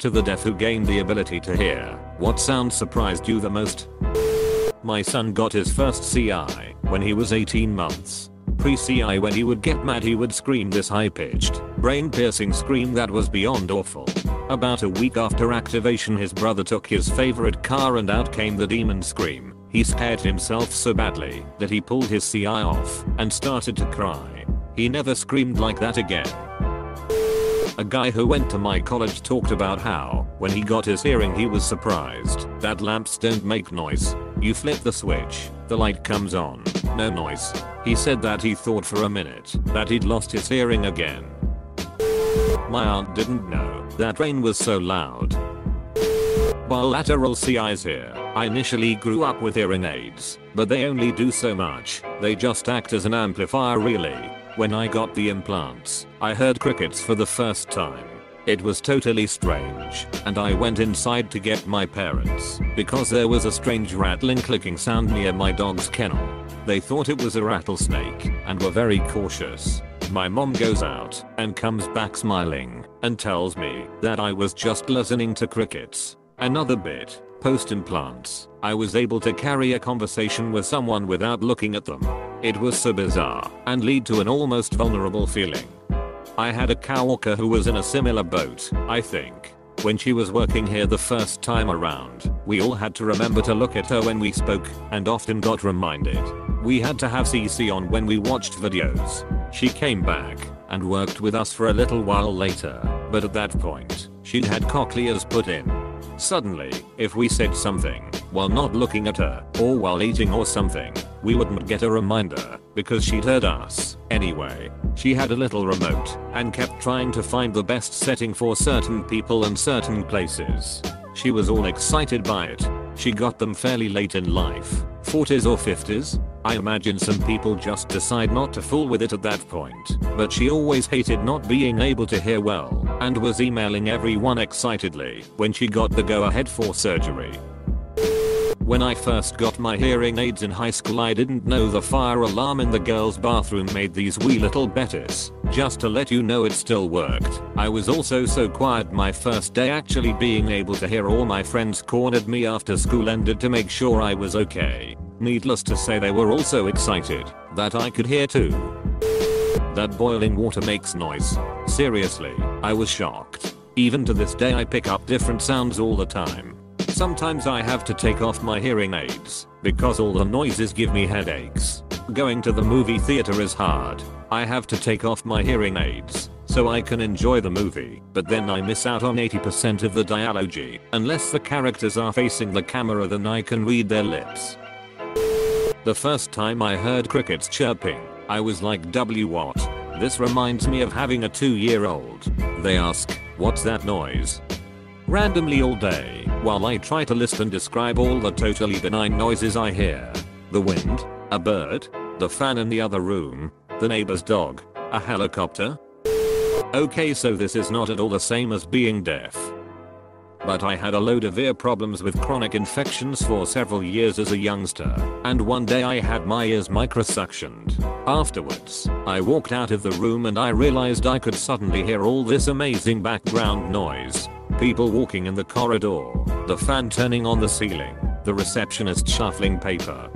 To the deaf who gained the ability to hear, what sound surprised you the most? My son got his first CI when he was 18 months. Pre-CI when he would get mad he would scream this high-pitched, brain-piercing scream that was beyond awful. About a week after activation his brother took his favorite car and out came the demon scream. He scared himself so badly that he pulled his CI off and started to cry. He never screamed like that again. A guy who went to my college talked about how, when he got his hearing he was surprised that lamps don't make noise. You flip the switch, the light comes on, no noise. He said that he thought for a minute that he'd lost his hearing again. My aunt didn't know that rain was so loud. Bilateral CIs here. I initially grew up with hearing aids, but they only do so much. They just act as an amplifier really. When I got the implants, I heard crickets for the first time. It was totally strange, and I went inside to get my parents because there was a strange rattling clicking sound near my dog's kennel. They thought it was a rattlesnake and were very cautious. My mom goes out and comes back smiling and tells me that I was just listening to crickets. Another bit, post implants, I was able to carry a conversation with someone without looking at them. It was so bizarre and lead to an almost vulnerable feeling. I had a coworker who was in a similar boat, I think. When she was working here the first time around, we all had to remember to look at her when we spoke and often got reminded. We had to have CC on when we watched videos. She came back and worked with us for a little while later, but at that point, she'd had cochlears put in. Suddenly, if we said something while not looking at her or while eating or something, we wouldn't get a reminder because she'd heard us. Anyway, she had a little remote and kept trying to find the best setting for certain people and certain places. She was all excited by it. She got them fairly late in life, 40s or 50s. I imagine some people just decide not to fool with it at that point, but she always hated not being able to hear well and was emailing everyone excitedly when she got the go ahead for surgery. When I first got my hearing aids in high school I didn't know the fire alarm in the girls bathroom made these wee little betters. Just to let you know it still worked. I was also so quiet my first day actually being able to hear all my friends cornered me after school ended to make sure I was okay. Needless to say they were also excited that I could hear too. That boiling water makes noise. Seriously, I was shocked. Even to this day I pick up different sounds all the time. Sometimes I have to take off my hearing aids because all the noises give me headaches. Going to the movie theater is hard. I have to take off my hearing aids so I can enjoy the movie, but then I miss out on 80% of the dialogue. Unless the characters are facing the camera then I can read their lips. The first time I heard crickets chirping, I was like W what? This reminds me of having a 2 year old. They ask, what's that noise? Randomly all day, while I try to list and describe all the totally benign noises I hear. The wind, a bird, the fan in the other room, the neighbor's dog, a helicopter. Okay so this is not at all the same as being deaf. But I had a load of ear problems with chronic infections for several years as a youngster, and one day I had my ears microsuctioned. Afterwards, I walked out of the room and I realized I could suddenly hear all this amazing background noise. People walking in the corridor, the fan turning on the ceiling, the receptionist shuffling paper.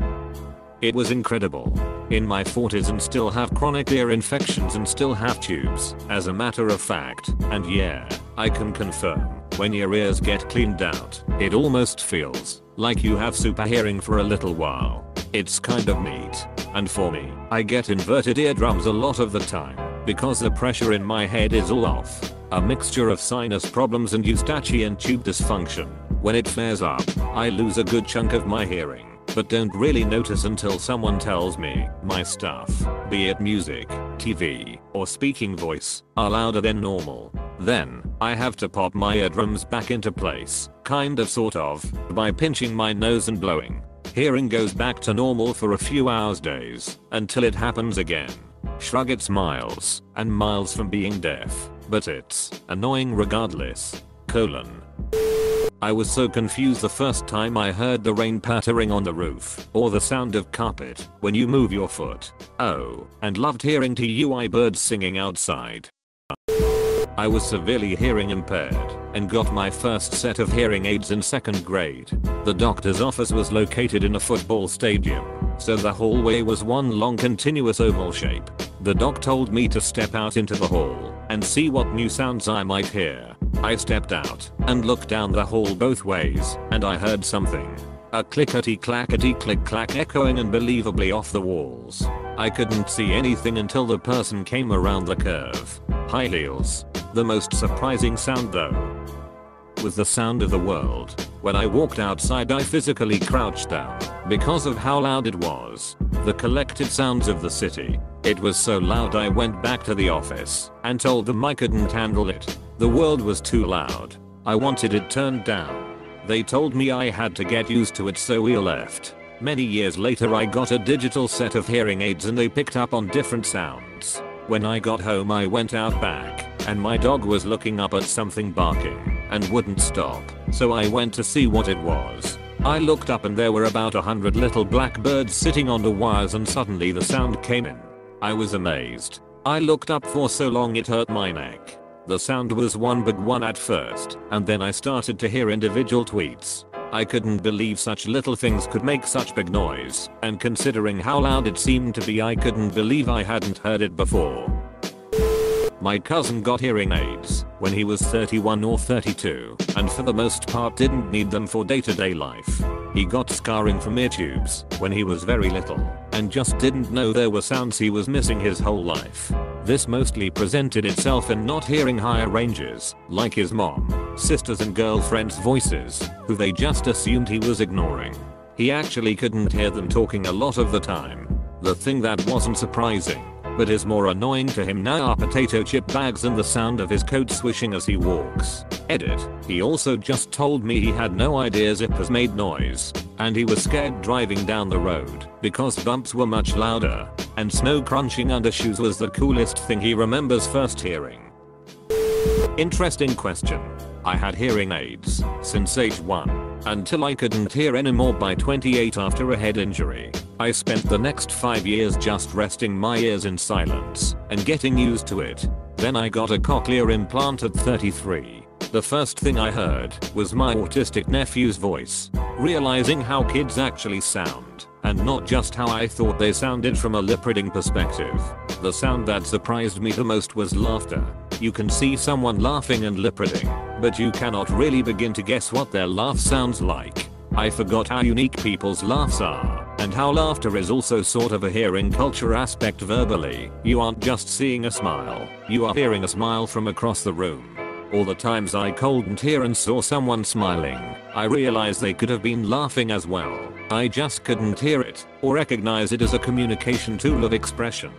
It was incredible. In my 40s and still have chronic ear infections and still have tubes, as a matter of fact, and yeah, I can confirm, when your ears get cleaned out, it almost feels like you have super hearing for a little while. It's kind of neat. And for me, I get inverted eardrums a lot of the time, because the pressure in my head is all off. A mixture of sinus problems and eustachian tube dysfunction. When it flares up, I lose a good chunk of my hearing but don't really notice until someone tells me my stuff, be it music, TV, or speaking voice, are louder than normal. Then, I have to pop my eardrums back into place, kind of sort of, by pinching my nose and blowing. Hearing goes back to normal for a few hours days, until it happens again. Shrug it's miles, and miles from being deaf, but it's annoying regardless. Colon. I was so confused the first time I heard the rain pattering on the roof or the sound of carpet when you move your foot. Oh, and loved hearing TUI birds singing outside. I was severely hearing impaired and got my first set of hearing aids in second grade. The doctor's office was located in a football stadium, so the hallway was one long continuous oval shape. The doc told me to step out into the hall and see what new sounds I might hear. I stepped out and looked down the hall both ways and I heard something. A clickety clackety click clack echoing unbelievably off the walls. I couldn't see anything until the person came around the curve. High heels. The most surprising sound though was the sound of the world. When I walked outside I physically crouched down because of how loud it was. The collective sounds of the city. It was so loud I went back to the office and told them I couldn't handle it. The world was too loud. I wanted it turned down. They told me I had to get used to it so we left. Many years later I got a digital set of hearing aids and they picked up on different sounds. When I got home I went out back and my dog was looking up at something barking and wouldn't stop. So I went to see what it was. I looked up and there were about a hundred little black birds sitting on the wires and suddenly the sound came in. I was amazed. I looked up for so long it hurt my neck. The sound was one big one at first, and then I started to hear individual tweets. I couldn't believe such little things could make such big noise, and considering how loud it seemed to be I couldn't believe I hadn't heard it before. My cousin got hearing aids when he was 31 or 32 and for the most part didn't need them for day to day life. He got scarring from ear tubes when he was very little and just didn't know there were sounds he was missing his whole life. This mostly presented itself in not hearing higher ranges, like his mom, sisters and girlfriends' voices, who they just assumed he was ignoring. He actually couldn't hear them talking a lot of the time. The thing that wasn't surprising but is more annoying to him now are potato chip bags and the sound of his coat swishing as he walks. Edit. He also just told me he had no idea zippers made noise, and he was scared driving down the road because bumps were much louder, and snow crunching under shoes was the coolest thing he remembers first hearing. Interesting question. I had hearing aids since age 1 until I couldn't hear anymore by 28 after a head injury. I spent the next 5 years just resting my ears in silence and getting used to it. Then I got a cochlear implant at 33. The first thing I heard was my autistic nephew's voice, realizing how kids actually sound and not just how I thought they sounded from a lip reading perspective. The sound that surprised me the most was laughter. You can see someone laughing and lip reading, but you cannot really begin to guess what their laugh sounds like. I forgot how unique people's laughs are, and how laughter is also sort of a hearing culture aspect verbally. You aren't just seeing a smile, you are hearing a smile from across the room. All the times I couldn't hear and saw someone smiling, I realized they could have been laughing as well. I just couldn't hear it or recognize it as a communication tool of expression.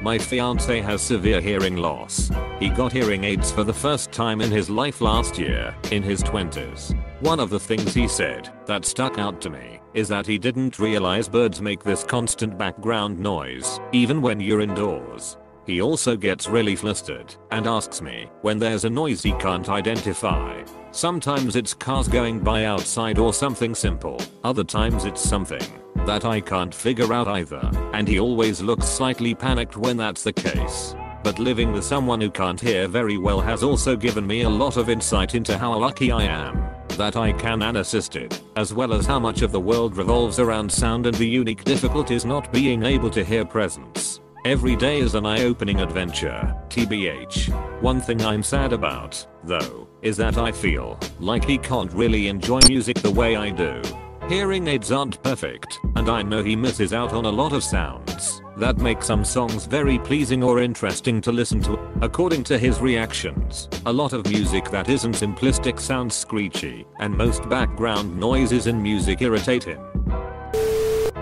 My fiance has severe hearing loss. He got hearing aids for the first time in his life last year, in his 20s. One of the things he said that stuck out to me is that he didn't realize birds make this constant background noise, even when you're indoors. He also gets really flustered and asks me when there's a noise he can't identify. Sometimes it's cars going by outside or something simple, other times it's something that I can't figure out either, and he always looks slightly panicked when that's the case. But living with someone who can't hear very well has also given me a lot of insight into how lucky I am that I can unassisted, as well as how much of the world revolves around sound and the unique difficulties not being able to hear presence. Every day is an eye-opening adventure, TBH. One thing I'm sad about, though, is that I feel like he can't really enjoy music the way I do. Hearing aids aren't perfect, and I know he misses out on a lot of sounds that make some songs very pleasing or interesting to listen to. According to his reactions, a lot of music that isn't simplistic sounds screechy, and most background noises in music irritate him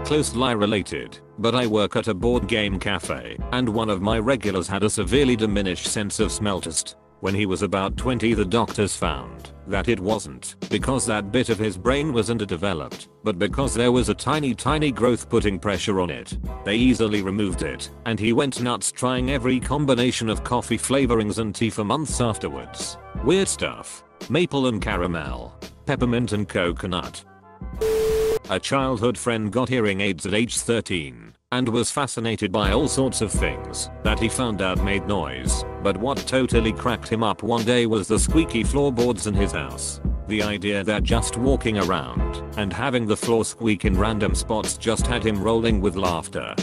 closely related, but I work at a board game cafe, and one of my regulars had a severely diminished sense of smell taste. When he was about 20 the doctors found that it wasn't because that bit of his brain was underdeveloped, but because there was a tiny tiny growth putting pressure on it. They easily removed it, and he went nuts trying every combination of coffee flavorings and tea for months afterwards. Weird stuff. Maple and caramel. Peppermint and coconut. A childhood friend got hearing aids at age 13 and was fascinated by all sorts of things that he found out made noise. But what totally cracked him up one day was the squeaky floorboards in his house. The idea that just walking around and having the floor squeak in random spots just had him rolling with laughter.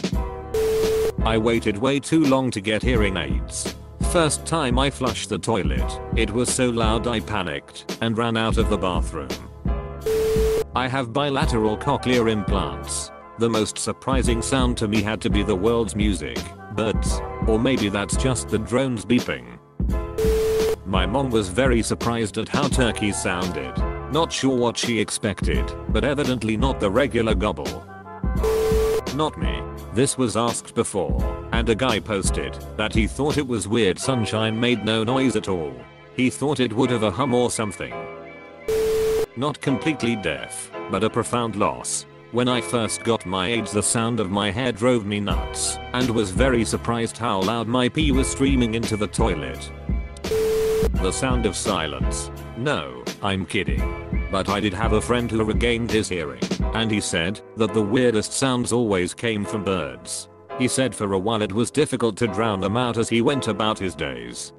I waited way too long to get hearing aids. First time I flushed the toilet, it was so loud I panicked and ran out of the bathroom. I have bilateral cochlear implants. The most surprising sound to me had to be the world's music, birds, or maybe that's just the drones beeping. My mom was very surprised at how turkeys sounded. Not sure what she expected, but evidently not the regular gobble. Not me. This was asked before, and a guy posted that he thought it was weird sunshine made no noise at all. He thought it would have a hum or something. Not completely deaf, but a profound loss. When I first got my aids the sound of my hair drove me nuts, and was very surprised how loud my pee was streaming into the toilet. The sound of silence. No, I'm kidding. But I did have a friend who regained his hearing, and he said that the weirdest sounds always came from birds. He said for a while it was difficult to drown them out as he went about his days.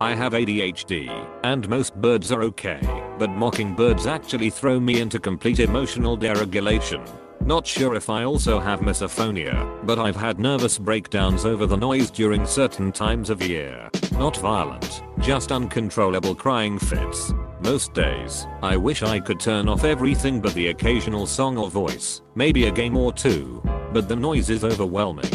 I have ADHD, and most birds are okay, but mockingbirds actually throw me into complete emotional dysregulation. Not sure if I also have misophonia, but I've had nervous breakdowns over the noise during certain times of year. Not violent, just uncontrollable crying fits. Most days, I wish I could turn off everything but the occasional song or voice, maybe a game or two, but the noise is overwhelming.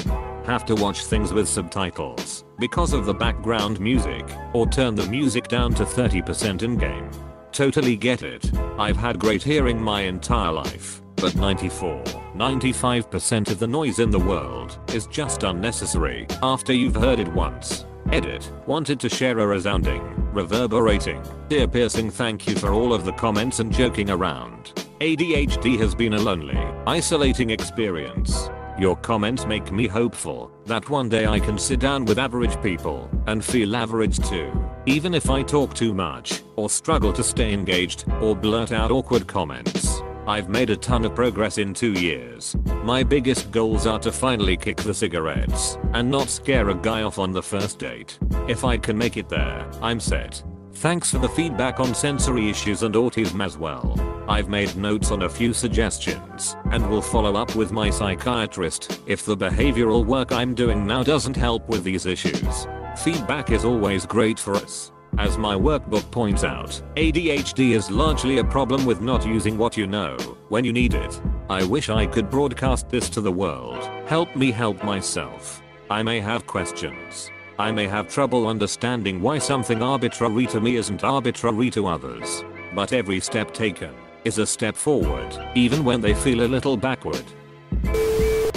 Have to watch things with subtitles because of the background music, or turn the music down to 30% in game. Totally get it. I've had great hearing my entire life, but 94, 95% of the noise in the world is just unnecessary after you've heard it once. Edit. Wanted to share a resounding, reverberating, ear piercing thank you for all of the comments and joking around. ADHD has been a lonely, isolating experience. Your comments make me hopeful that one day I can sit down with average people and feel average too. Even if I talk too much, or struggle to stay engaged, or blurt out awkward comments. I've made a ton of progress in 2 years. My biggest goals are to finally kick the cigarettes and not scare a guy off on the first date. If I can make it there, I'm set. Thanks for the feedback on sensory issues and autism as well. I've made notes on a few suggestions and will follow up with my psychiatrist if the behavioral work I'm doing now doesn't help with these issues. Feedback is always great for us. As my workbook points out, ADHD is largely a problem with not using what you know when you need it. I wish I could broadcast this to the world. Help me help myself. I may have questions. I may have trouble understanding why something arbitrary to me isn't arbitrary to others. But every step taken is a step forward, even when they feel a little backward.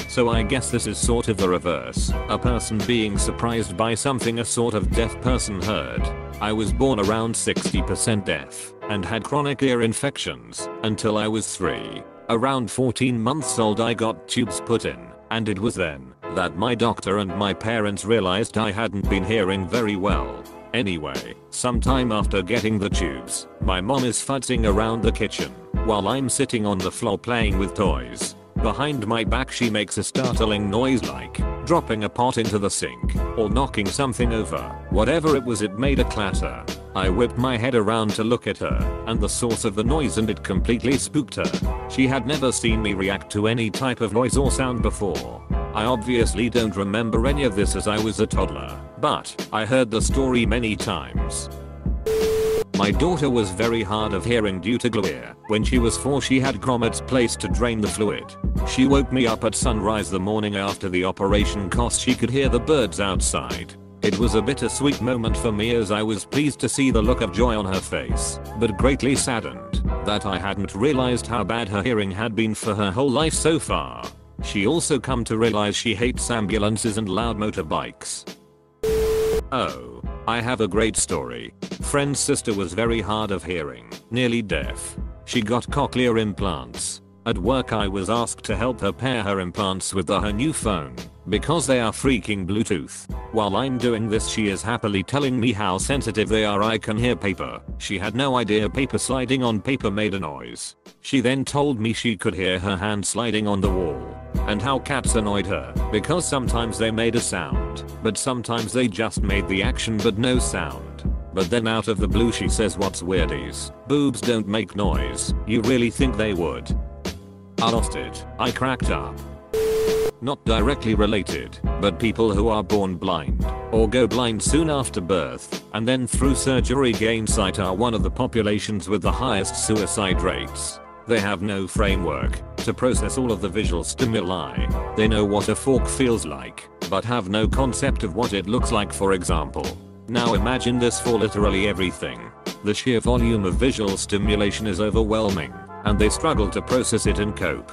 So I guess this is sort of the reverse. A person being surprised by something a sort of deaf person heard. I was born around 60% deaf and had chronic ear infections until I was 3. Around 14 months old I got tubes put in and it was then that my doctor and my parents realized I hadn't been hearing very well. Anyway, sometime after getting the tubes, my mom is futzing around the kitchen while I'm sitting on the floor playing with toys. Behind my back she makes a startling noise like dropping a pot into the sink or knocking something over. Whatever it was it made a clatter. I whipped my head around to look at her and the source of the noise and it completely spooked her. She had never seen me react to any type of noise or sound before. I obviously don't remember any of this as I was a toddler, but I heard the story many times. My daughter was very hard of hearing due to glue ear. When she was 4 she had grommets placed to drain the fluid. She woke me up at sunrise the morning after the operation cause she could hear the birds outside. It was a bittersweet moment for me as I was pleased to see the look of joy on her face, but greatly saddened that I hadn't realized how bad her hearing had been for her whole life so far. She also come to realize she hates ambulances and loud motorbikes. Oh, I have a great story. Friend's sister was very hard of hearing, nearly deaf. She got cochlear implants. At work I was asked to help her pair her implants with the, her new phone, because they are freaking Bluetooth. While I'm doing this she is happily telling me how sensitive they are I can hear paper. She had no idea paper sliding on paper made a noise. She then told me she could hear her hand sliding on the wall. And how cats annoyed her because sometimes they made a sound, but sometimes they just made the action but no sound. But then out of the blue she says what's weirdies, boobs don't make noise, you really think they would? I lost it, I cracked up. Not directly related, but people who are born blind, or go blind soon after birth, and then through surgery gain sight are one of the populations with the highest suicide rates. They have no framework to process all of the visual stimuli. They know what a fork feels like, but have no concept of what it looks like for example. Now imagine this for literally everything. The sheer volume of visual stimulation is overwhelming, and they struggle to process it and cope.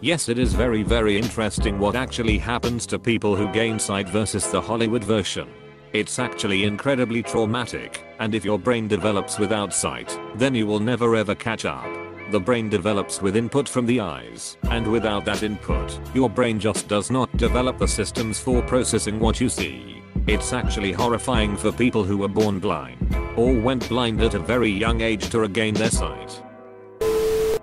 Yes it is very very interesting what actually happens to people who gain sight versus the Hollywood version. It's actually incredibly traumatic, and if your brain develops without sight, then you will never ever catch up. The brain develops with input from the eyes, and without that input, your brain just does not develop the systems for processing what you see. It's actually horrifying for people who were born blind, or went blind at a very young age to regain their sight.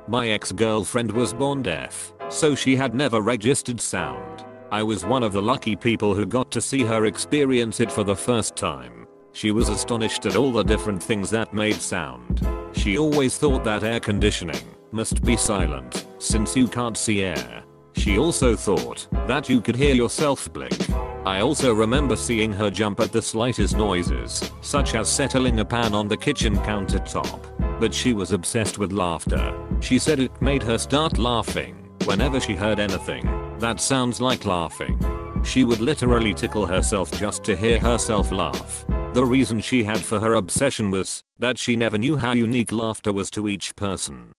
My ex-girlfriend was born deaf, so she had never registered sound. I was one of the lucky people who got to see her experience it for the first time. She was astonished at all the different things that made sound. She always thought that air conditioning must be silent, since you can't see air. She also thought that you could hear yourself blink. I also remember seeing her jump at the slightest noises, such as settling a pan on the kitchen countertop. But she was obsessed with laughter. She said it made her start laughing whenever she heard anything that sounds like laughing. She would literally tickle herself just to hear herself laugh. The reason she had for her obsession was that she never knew how unique laughter was to each person.